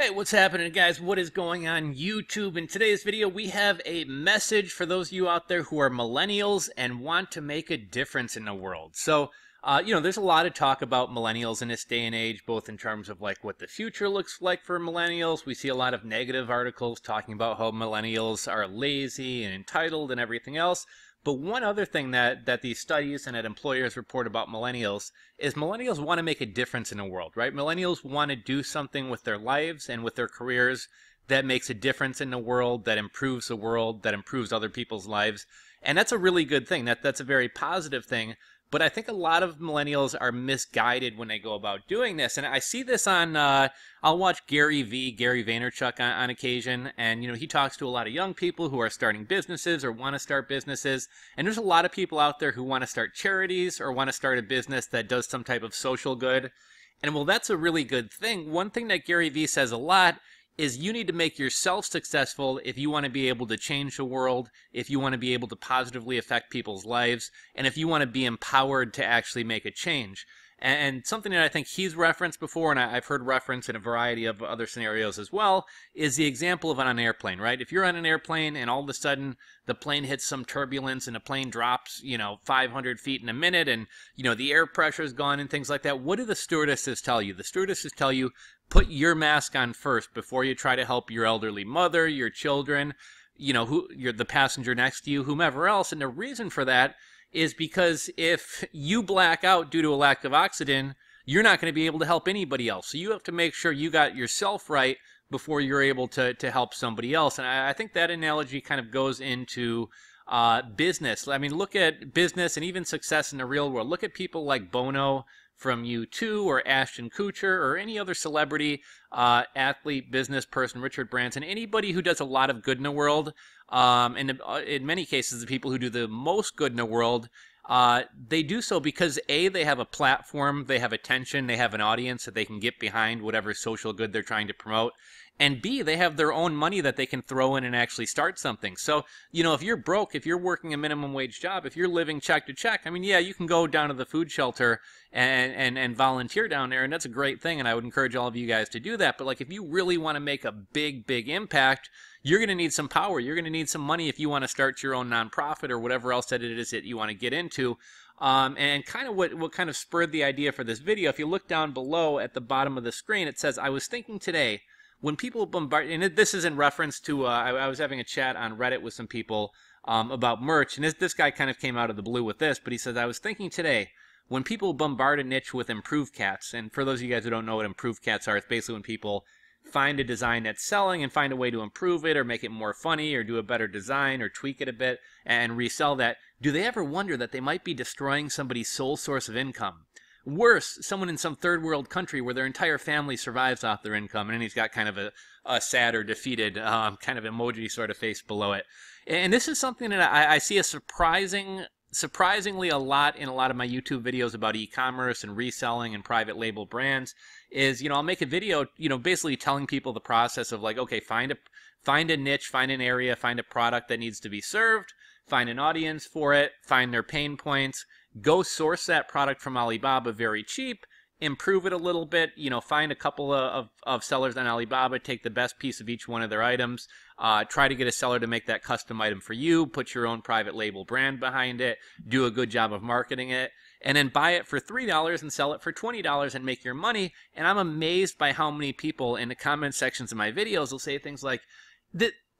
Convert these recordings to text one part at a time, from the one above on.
Hey, what's happening, guys? What is going on YouTube? In today's video, we have a message for those of you out there who are millennials and want to make a difference in the world. So, uh, you know, there's a lot of talk about millennials in this day and age, both in terms of like what the future looks like for millennials. We see a lot of negative articles talking about how millennials are lazy and entitled and everything else. But one other thing that, that these studies and that employers report about millennials is millennials want to make a difference in the world, right? Millennials want to do something with their lives and with their careers that makes a difference in the world, that improves the world, that improves other people's lives. And that's a really good thing. That that's a very positive thing. But I think a lot of millennials are misguided when they go about doing this. And I see this on, uh, I'll watch Gary Vee, Gary Vaynerchuk on, on occasion. And, you know, he talks to a lot of young people who are starting businesses or want to start businesses. And there's a lot of people out there who want to start charities or want to start a business that does some type of social good. And well, that's a really good thing. One thing that Gary Vee says a lot is you need to make yourself successful if you want to be able to change the world, if you want to be able to positively affect people's lives, and if you want to be empowered to actually make a change. And something that I think he's referenced before, and I've heard referenced in a variety of other scenarios as well, is the example of an airplane, right? If you're on an airplane and all of a sudden the plane hits some turbulence and the plane drops, you know, 500 feet in a minute and, you know, the air pressure is gone and things like that, what do the stewardesses tell you? The stewardesses tell you, put your mask on first before you try to help your elderly mother, your children, you know, who you're the passenger next to you, whomever else. And the reason for that is because if you black out due to a lack of oxygen, you're not going to be able to help anybody else. So you have to make sure you got yourself right before you're able to, to help somebody else. And I, I think that analogy kind of goes into uh, business. I mean, look at business and even success in the real world. Look at people like Bono from U2 or Ashton Kutcher or any other celebrity, uh, athlete, business person, Richard Branson, anybody who does a lot of good in the world. Um, and uh, in many cases, the people who do the most good in the world, uh, they do so because A, they have a platform, they have attention, they have an audience that they can get behind whatever social good they're trying to promote and B, they have their own money that they can throw in and actually start something. So, you know, if you're broke, if you're working a minimum wage job, if you're living check to check, I mean, yeah, you can go down to the food shelter and, and, and volunteer down there, and that's a great thing, and I would encourage all of you guys to do that. But, like, if you really want to make a big, big impact, you're going to need some power. You're going to need some money if you want to start your own nonprofit or whatever else that it is that you want to get into. Um, and kind of what, what kind of spurred the idea for this video, if you look down below at the bottom of the screen, it says, I was thinking today when people bombard, and this is in reference to, uh, I, I, was having a chat on Reddit with some people um, about merch, and this, this guy kind of came out of the blue with this, but he says, I was thinking today, when people bombard a niche with improved cats, and for those of you guys who don't know what improved cats are, it's basically when people find a design that's selling and find a way to improve it or make it more funny or do a better design or tweak it a bit and resell that, do they ever wonder that they might be destroying somebody's sole source of income? Worse, someone in some third world country where their entire family survives off their income, and then he's got kind of a, a sad or defeated um, kind of emoji sort of face below it. And this is something that I, I see a surprising surprisingly a lot in a lot of my YouTube videos about e-commerce and reselling and private label brands is you know I'll make a video you know basically telling people the process of like okay find a find a niche find an area find a product that needs to be served find an audience for it find their pain points go source that product from Alibaba very cheap, improve it a little bit, you know, find a couple of, of, of sellers on Alibaba, take the best piece of each one of their items, uh, try to get a seller to make that custom item for you, put your own private label brand behind it, do a good job of marketing it, and then buy it for $3 and sell it for $20 and make your money. And I'm amazed by how many people in the comment sections of my videos will say things like,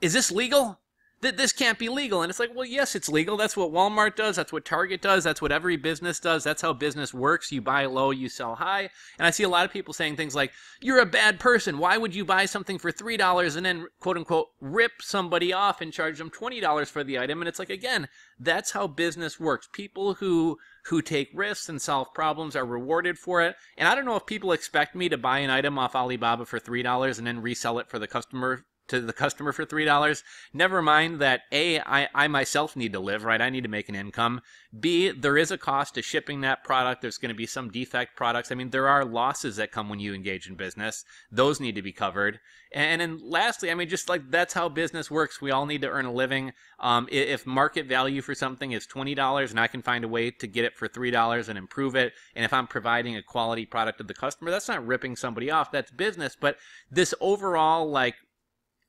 is this legal? That this can't be legal. And it's like, well, yes, it's legal. That's what Walmart does. That's what Target does. That's what every business does. That's how business works. You buy low, you sell high. And I see a lot of people saying things like, you're a bad person. Why would you buy something for $3 and then, quote unquote, rip somebody off and charge them $20 for the item? And it's like, again, that's how business works. People who who take risks and solve problems are rewarded for it. And I don't know if people expect me to buy an item off Alibaba for $3 and then resell it for the customer to the customer for three dollars. Never mind that a I, I myself need to live, right? I need to make an income. B there is a cost to shipping that product. There's going to be some defect products. I mean, there are losses that come when you engage in business. Those need to be covered. And then lastly, I mean, just like that's how business works. We all need to earn a living. Um, if market value for something is twenty dollars, and I can find a way to get it for three dollars and improve it, and if I'm providing a quality product to the customer, that's not ripping somebody off. That's business. But this overall like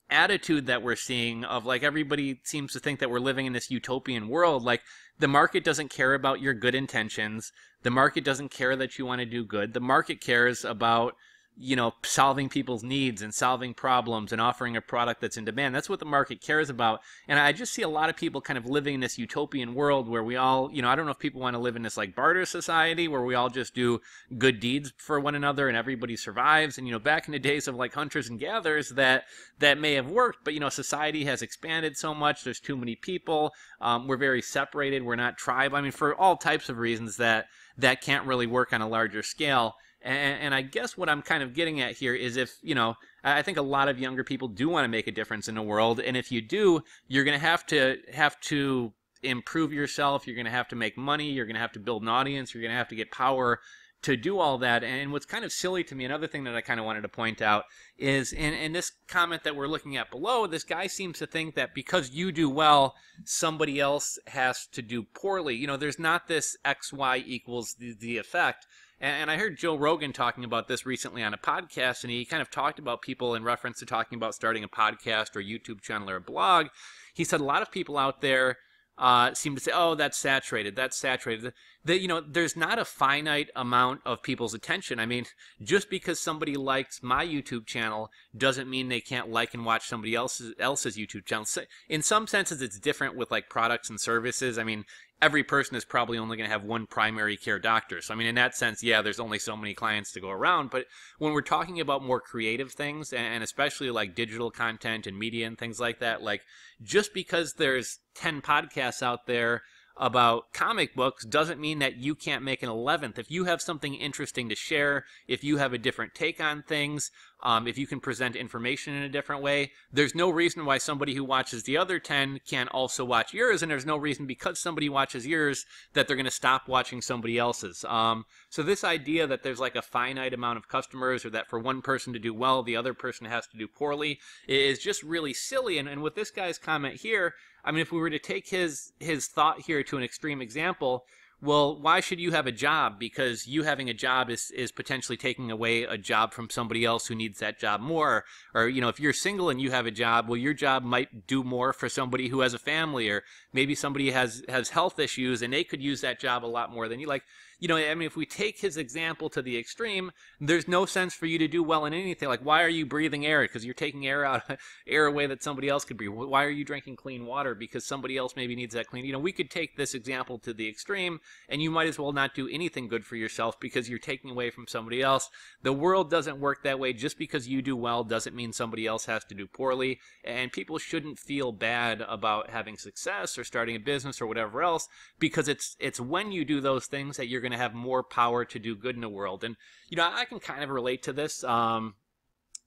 attitude that we're seeing of like everybody seems to think that we're living in this utopian world like the market doesn't care about your good intentions. The market doesn't care that you want to do good. The market cares about you know, solving people's needs and solving problems and offering a product that's in demand. That's what the market cares about. And I just see a lot of people kind of living in this utopian world where we all, you know, I don't know if people want to live in this like barter society where we all just do good deeds for one another and everybody survives. And, you know, back in the days of like hunters and gatherers that, that may have worked, but, you know, society has expanded so much. There's too many people. Um, we're very separated. We're not tribe. I mean, for all types of reasons that, that can't really work on a larger scale. And, and, I guess what I'm kind of getting at here is if, you know, I think a lot of younger people do want to make a difference in the world. And if you do, you're going to have to have to improve yourself. You're going to have to make money. You're going to have to build an audience. You're going to have to get power to do all that. And what's kind of silly to me, another thing that I kind of wanted to point out is in, in this comment that we're looking at below, this guy seems to think that because you do well, somebody else has to do poorly. You know, there's not this XY equals the, the effect. And I heard Joe Rogan talking about this recently on a podcast, and he kind of talked about people in reference to talking about starting a podcast or YouTube channel or a blog. He said a lot of people out there uh, seem to say, "Oh, that's saturated. That's saturated." That you know, there's not a finite amount of people's attention. I mean, just because somebody likes my YouTube channel doesn't mean they can't like and watch somebody else's else's YouTube channel. In some senses, it's different with like products and services. I mean, every person is probably only going to have one primary care doctor. So, I mean, in that sense, yeah, there's only so many clients to go around. But when we're talking about more creative things, and especially like digital content and media and things like that, like just because there's 10 podcasts out there about comic books doesn't mean that you can't make an 11th. If you have something interesting to share, if you have a different take on things, um, if you can present information in a different way, there's no reason why somebody who watches the other 10 can't also watch yours. And there's no reason because somebody watches yours that they're going to stop watching somebody else's. Um, so this idea that there's like a finite amount of customers or that for one person to do well, the other person has to do poorly is just really silly. And, and with this guy's comment here, I mean, if we were to take his his thought here to an extreme example, well, why should you have a job? Because you having a job is, is potentially taking away a job from somebody else who needs that job more. Or, you know, if you're single and you have a job, well, your job might do more for somebody who has a family, or maybe somebody has, has health issues and they could use that job a lot more than you. Like, you know, I mean, if we take his example to the extreme, there's no sense for you to do well in anything. Like, why are you breathing air? Because you're taking air out, air away that somebody else could breathe. Why are you drinking clean water? Because somebody else maybe needs that clean. You know, we could take this example to the extreme, and you might as well not do anything good for yourself because you're taking away from somebody else. The world doesn't work that way. Just because you do well doesn't mean somebody else has to do poorly. And people shouldn't feel bad about having success or starting a business or whatever else because it's it's when you do those things that you're going going to have more power to do good in the world. And, you know, I can kind of relate to this. Um,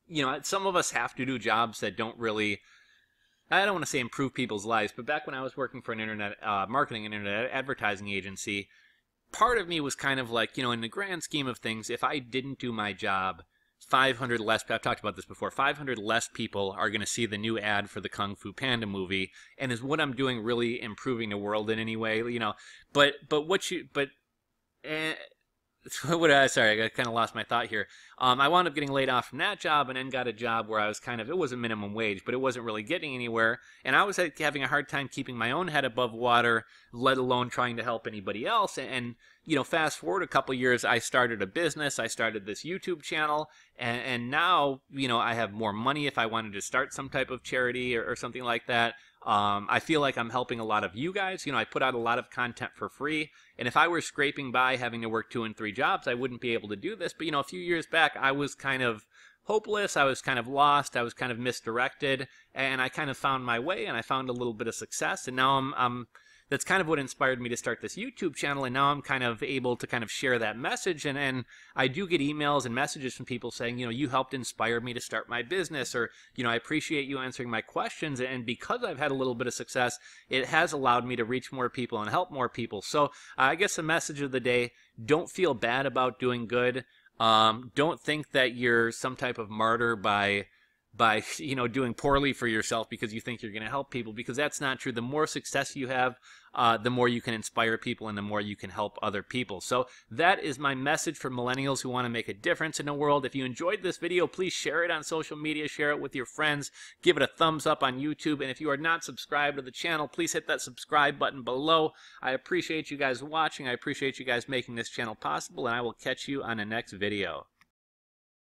you know, some of us have to do jobs that don't really, I don't want to say improve people's lives, but back when I was working for an internet uh, marketing and internet advertising agency, part of me was kind of like, you know, in the grand scheme of things, if I didn't do my job, 500 less I've talked about this before 500 less people are going to see the new ad for the Kung Fu Panda movie and is what I'm doing really improving the world in any way you know but but what you but and what I sorry, I kind of lost my thought here. Um, I wound up getting laid off from that job and then got a job where I was kind of it was a minimum wage, but it wasn't really getting anywhere, and I was having a hard time keeping my own head above water, let alone trying to help anybody else. And, you know, fast forward a couple years, I started a business, I started this YouTube channel, and, and now you know I have more money if I wanted to start some type of charity or, or something like that. Um, I feel like I'm helping a lot of you guys. You know, I put out a lot of content for free. And if I were scraping by having to work two and three jobs, I wouldn't be able to do this. But, you know, a few years back, I was kind of hopeless. I was kind of lost. I was kind of misdirected. And I kind of found my way and I found a little bit of success. And now I'm, I'm that's kind of what inspired me to start this YouTube channel. And now I'm kind of able to kind of share that message. And, and I do get emails and messages from people saying, you know, you helped inspire me to start my business, or, you know, I appreciate you answering my questions. And because I've had a little bit of success, it has allowed me to reach more people and help more people. So I guess the message of the day don't feel bad about doing good. Um, don't think that you're some type of martyr by by you know doing poorly for yourself because you think you're going to help people because that's not true. The more success you have uh, the more you can inspire people and the more you can help other people. So that is my message for millennials who want to make a difference in the world. If you enjoyed this video please share it on social media share it with your friends give it a thumbs up on youtube. And if you are not subscribed to the channel please hit that subscribe button below. I appreciate you guys watching. I appreciate you guys making this channel possible and i will catch you on the next video